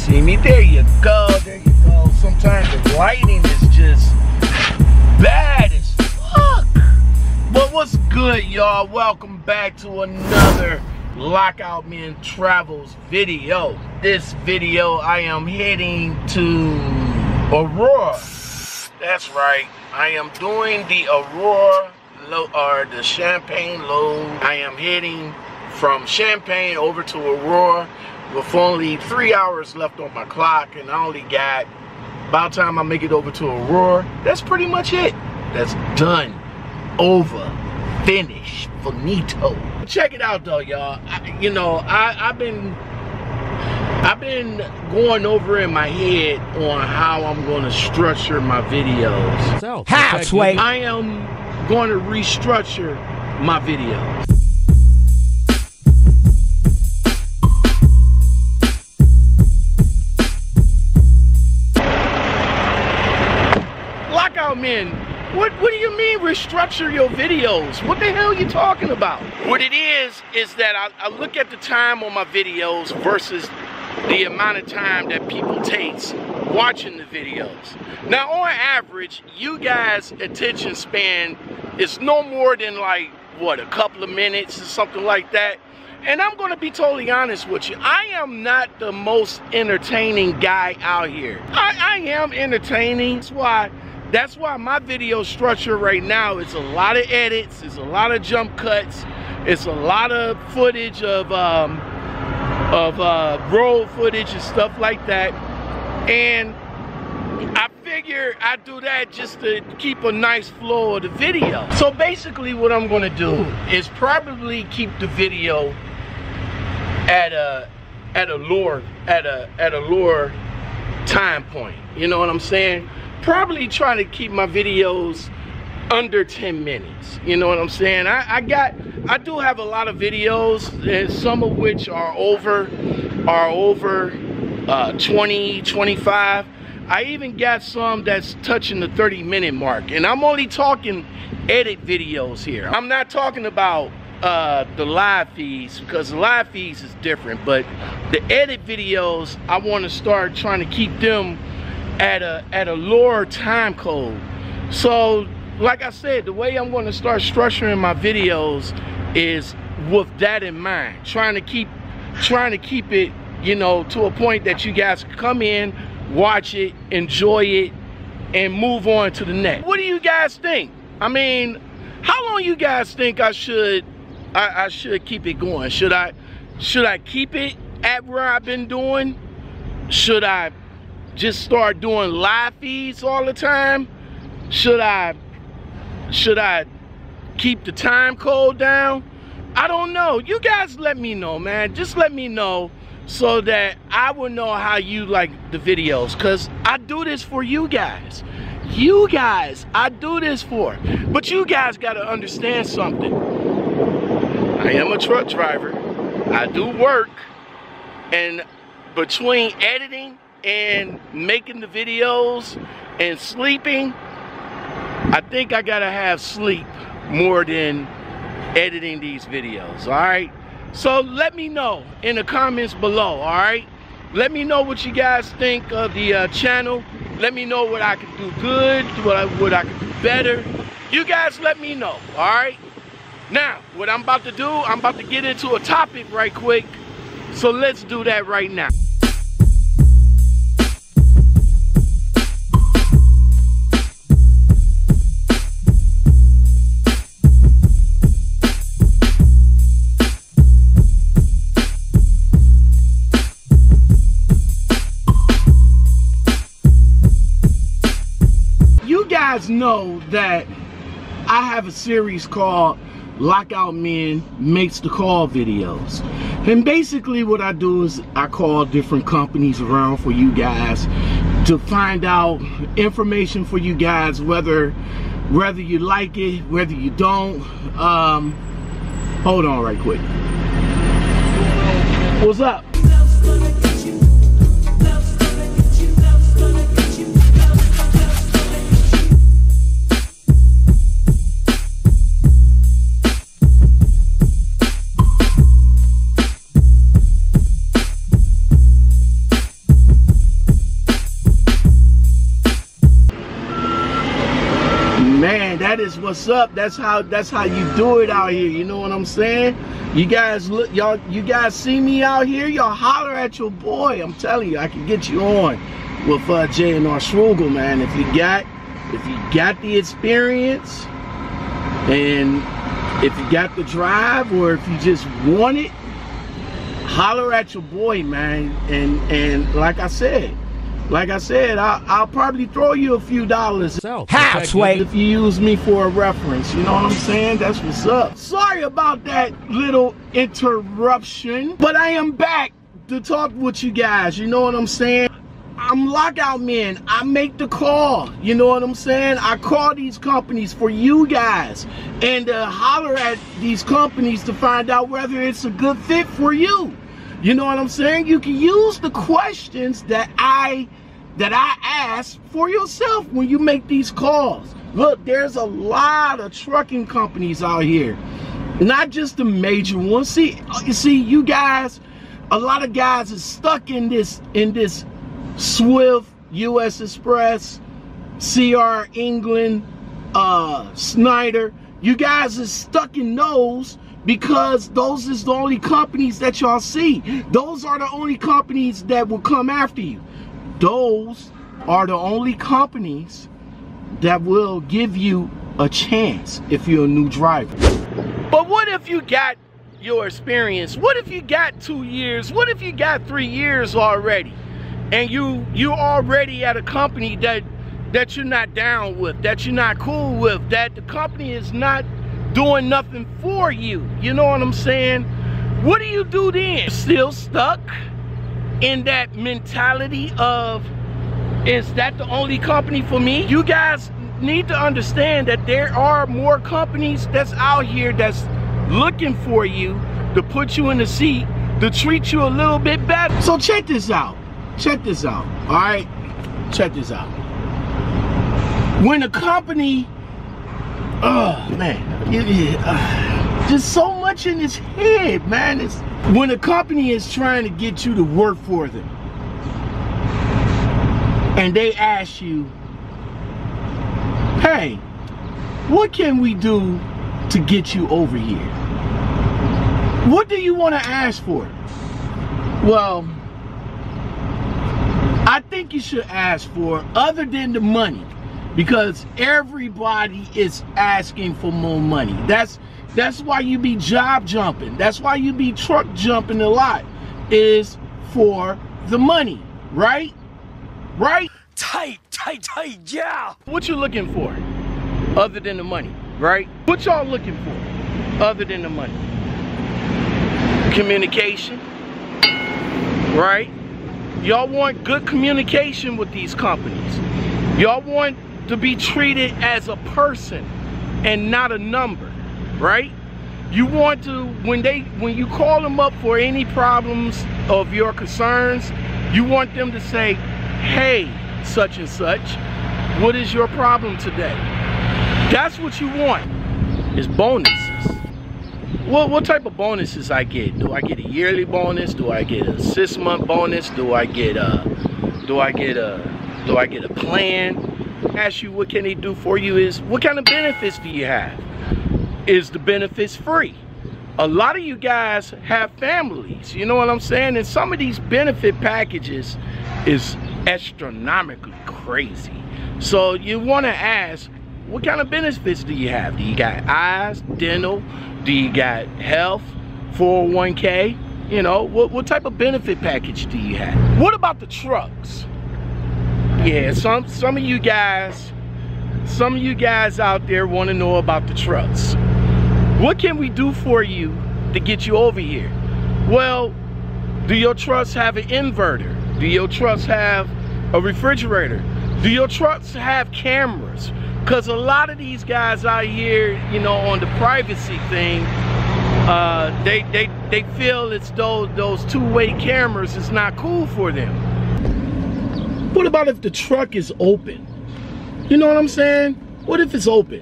see me. There you go, there you go. Sometimes the lighting is just bad as fuck. But what's good, y'all? Welcome back to another Lockout Men Travels video. This video, I am heading to Aurora. That's right. I am doing the Aurora or the Champaign load. I am heading from Champaign over to Aurora with only three hours left on my clock and I only got about time I make it over to Aurora that's pretty much it. That's done. Over. Finished. Finito. Check it out though y'all. You know I, I've been I've been going over in my head on how I'm going to structure my videos. So, how, Sway? I am going to restructure my videos. Men, what, what do you mean restructure your videos? What the hell are you talking about? What it is, is that I, I look at the time on my videos versus the amount of time that people takes watching the videos. Now on average, you guys attention span is no more than like, what, a couple of minutes or something like that. And I'm gonna be totally honest with you. I am not the most entertaining guy out here. I, I am entertaining. That's why that's why my video structure right now is a lot of edits, it's a lot of jump cuts, it's a lot of footage of um, of uh, road footage and stuff like that. And I figure I do that just to keep a nice flow of the video. So basically what I'm gonna do is probably keep the video at a at a lower at a at a lower time point. You know what I'm saying? Probably trying to keep my videos under 10 minutes. You know what i'm saying? I, I got i do have a lot of videos and some of which are over are over uh, 20 25 i even got some that's touching the 30 minute mark and i'm only talking edit videos here. I'm not talking about uh, the live feeds because live feeds is different but the edit videos i want to start trying to keep them at a at a lower time code. So like I said, the way I'm going to start structuring my videos is with that in mind. Trying to keep trying to keep it, you know, to a point that you guys come in, watch it, enjoy it, and move on to the next. What do you guys think? I mean, how long you guys think I should I, I should keep it going? Should I should I keep it at where I've been doing? Should I just start doing live feeds all the time? Should I should I keep the time code down? I don't know. You guys let me know, man. Just let me know so that I will know how you like the videos cuz I do this for you guys. You guys, I do this for. But you guys got to understand something. I am a truck driver. I do work and between editing and making the videos and sleeping, I think I gotta have sleep more than editing these videos, all right? So let me know in the comments below, all right? Let me know what you guys think of the uh, channel. Let me know what I can do good, what I, what I can do better. You guys let me know, all right? Now, what I'm about to do, I'm about to get into a topic right quick. So let's do that right now. Guys know that I have a series called Lockout Men Makes the Call videos. And basically what I do is I call different companies around for you guys to find out information for you guys, whether whether you like it, whether you don't. Um, hold on right quick. What's up? What's up. That's how that's how you do it out here. You know what I'm saying? You guys look y'all you guys see me out here, y'all holler at your boy. I'm telling you, I can get you on with uh J&R Schugel, man. If you got if you got the experience and if you got the drive or if you just want it, holler at your boy, man. And and like I said, like I said, I'll, I'll probably throw you a few dollars. Halfway. If you use me for a reference, you know what I'm saying? That's what's up. Sorry about that little interruption, but I am back to talk with you guys. You know what I'm saying? I'm lockout man. I make the call. You know what I'm saying? I call these companies for you guys and uh, holler at these companies to find out whether it's a good fit for you. You know what I'm saying? You can use the questions that I that I ask for yourself when you make these calls. Look, there's a lot of trucking companies out here. Not just the major ones. See, you see, you guys, a lot of guys are stuck in this in this Swift, US Xpress, CR England, uh, Schneider. You guys are stuck in those because those is the only companies that y'all see. Those are the only companies that will come after you. Those are the only companies that will give you a chance if you're a new driver. But what if you got your experience? What if you got two years? What if you got three years already? and you you already at a company that that you're not down with, that you're not cool with, that the company is not doing nothing for you. You know what I'm saying? What do you do then? Still stuck in that mentality of is that the only company for me? You guys need to understand that there are more companies that's out here that's looking for you to put you in the seat to treat you a little bit better. So check this out check this out, all right? Check this out. When a company, oh man, uh, there's so much in his head, man. It's, when a company is trying to get you to work for them, and they ask you, hey, what can we do to get you over here? What do you want to ask for? Well, I think you should ask for other than the money because everybody is asking for more money. That's that's why you be job jumping. That's why you be truck jumping a lot is for the money, right? Right? Tight, tight, tight, yeah. What you looking for other than the money, right? What y'all looking for other than the money? Communication, right? Y'all want good communication with these companies. Y'all want to be treated as a person and not a number, right? You want to, when they, when you call them up for any problems of your concerns, you want them to say, hey, such and such, what is your problem today? That's what you want, is bonuses. What, what type of bonuses I get? Do I get a yearly bonus? Do I get a six month bonus? Do I get a, do I get a, do I get a plan? Ask you what can they do for you is, what kind of benefits do you have? Is the benefits free? A lot of you guys have families, you know what I'm saying? And some of these benefit packages is astronomically crazy. So you wanna ask, what kind of benefits do you have? Do you got eyes, dental, do you got health, 401k? You know, what, what type of benefit package do you have? What about the trucks? Yeah, some, some of you guys, some of you guys out there want to know about the trucks. What can we do for you to get you over here? Well, do your trucks have an inverter? Do your trucks have a refrigerator? Do your trucks have cameras? Because a lot of these guys out here, you know, on the privacy thing, uh, they, they, they feel it's those, those two-way cameras is not cool for them. What about if the truck is open? You know what I'm saying? What if it's open?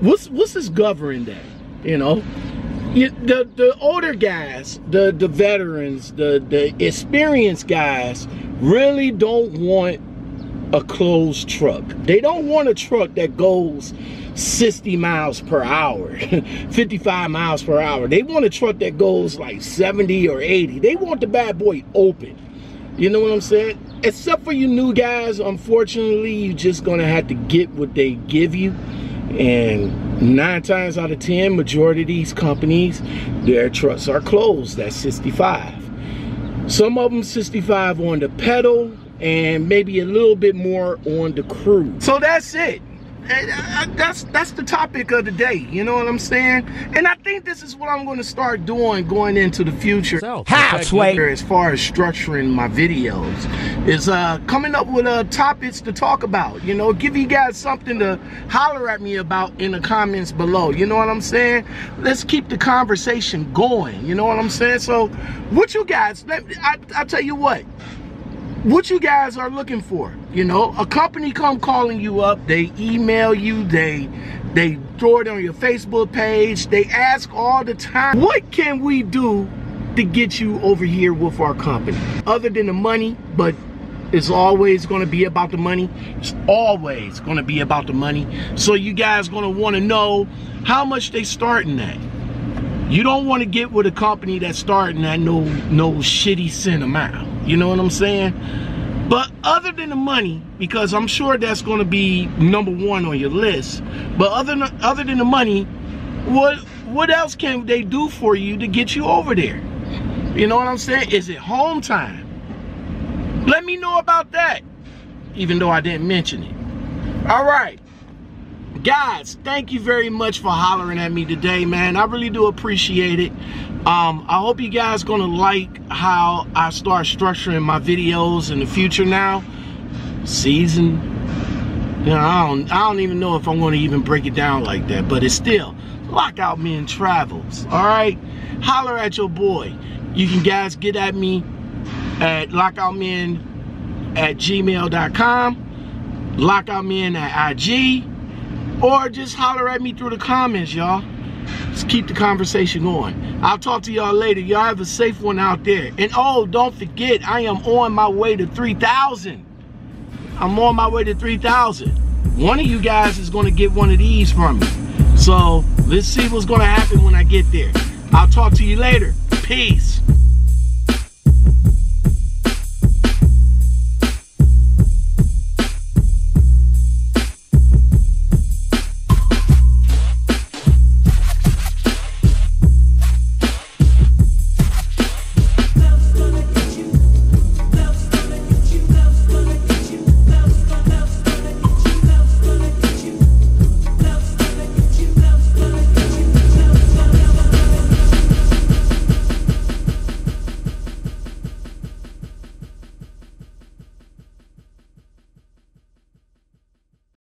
What's, what's this governing that, you know? You, the, the older guys, the, the veterans, the, the experienced guys really don't want a closed truck. They don't want a truck that goes 60 miles per hour, 55 miles per hour. They want a truck that goes like 70 or 80. They want the bad boy open. You know what I'm saying? Except for you new guys, unfortunately, you're just gonna have to get what they give you. And nine times out of 10, majority of these companies, their trucks are closed at 65. Some of them 65 on the pedal and maybe a little bit more on the crew. So that's it. That's that's the topic of the day. You know what I'm saying? And I think this is what I'm going to start doing going into the future. So, How, Sway? As far as structuring my videos, is uh, coming up with uh, topics to talk about. You know, give you guys something to holler at me about in the comments below. You know what I'm saying? Let's keep the conversation going. You know what I'm saying? So, what you guys? Let I, I tell you what what you guys are looking for. You know, a company come calling you up, they email you, they they throw it on your Facebook page, they ask all the time, what can we do to get you over here with our company? Other than the money, but it's always going to be about the money. It's always going to be about the money. So you guys going to want to know how much they starting at. You don't want to get with a company that's starting at no no shitty cent amount. You know what I'm saying? But other than the money, because I'm sure that's going to be number one on your list. But other than, other than the money, what what else can they do for you to get you over there? You know what I'm saying? Is it home time? Let me know about that. Even though I didn't mention it. All right. Guys, thank you very much for hollering at me today, man. I really do appreciate it. Um, I hope you guys gonna like how I start structuring my videos in the future now. Season, you know, I don't, I don't even know if I'm gonna even break it down like that, but it's still Lockout Men Travels, all right? Holler at your boy. You can guys get at me at lockoutmen at gmail.com, lockoutmen at IG, or just holler at me through the comments, y'all. Let's keep the conversation going. I'll talk to y'all later. Y'all have a safe one out there. And oh, don't forget, I am on my way to 3,000. I'm on my way to 3,000. One of you guys is going to get one of these from me. So let's see what's going to happen when I get there. I'll talk to you later. Peace.